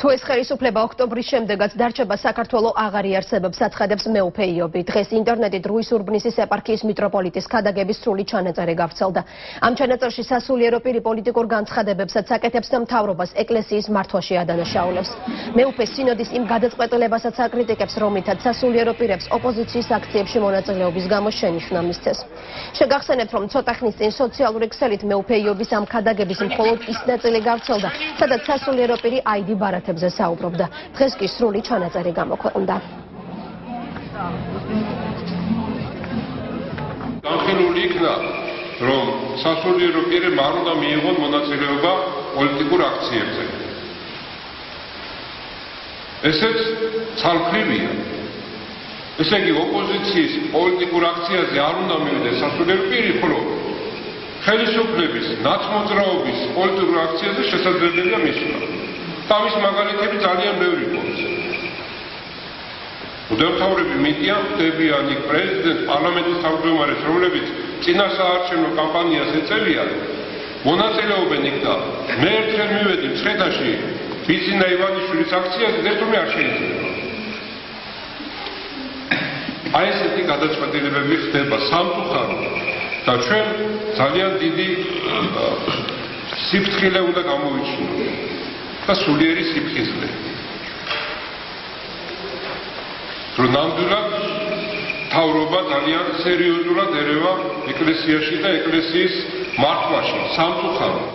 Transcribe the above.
თუ ეს ხელისუფლება ოქტომბრის შემდეგაც დარჩება საქართველოს აღარ იარსებებს აცხადებს მეუფე იობი დღეს ინტერნეტით რუის ურბნისის ეპარქიის მიტროპოლიტის ქადაგების სრული ჩანაწერი გავრცელდა. ამ ჩანაწერში სასულიერო პირი პოლიტიკურ განცხადებებსაც აკეთებს და მთავრობას ეკლესიის მართვაში ადანაშაულებს. მეუფე სინოდის იმ გადაწყვეტილებასაც აკრიტიკებს რომლითაც სასულიერო პირებს ოპოზიციის აქციებში მონაწილეობის გამო შენიშვნა მისცეს. შეგახსენებთ რომ ცოტა ხნის წინ სოციალური ქსელით მეუფე იობის ამ ქადაგების მხოლოდ ის ნაწილი გავრცელდა სადაც სასულიერო პირი აიდი დიდი ბარათებზე საუბრობდა. დღეს კი სრული ჩანაწერი გამოქვეყნდა. განხილული იქნა, რომ სასულიერო პირებმა არ უნდა მიიღონ მონაწილეობა პოლიტიკურ აქციებზე. ესეც ცალკრივია. ესე იგი, ოპოზიციის პოლიტიკურ აქციაზე არ უნდა მივიდეს სასულიერო პირი, ხოლო ხელისუფლების ნაცმოძრაობის პოლიტიკურ აქციაზე შესაძლებელია მისვლა. თავის მაგალითები ძალიან ბევრი ყავს. უდევთავრები მიდია ხდებიან იქ პრეზიდენტ პარლამენტის თავმჯდომარეს რომლებიც წინა საარჩევნო კამპანიას ეწევიან მონაწილეობენ იქ და მე ერთხელ მივედი მცხეთაში ბიზინა ივანიშვილის აქციაზე და თუმე არ შეიძლება. აი ესეთი გადაწყვეტილებები ხდება სამწუხაროდ. და ჩვენ ძალიან დიდი სიფრთხილე უნდა გამოვიჩინოთ და სულიერი სიფხიზლე. რომ ნამდვილად თავრობა ძალიან სერიოზულად ერევა ეკლესიაში და ეკლესიის მართვაში, სამწუხაროდ.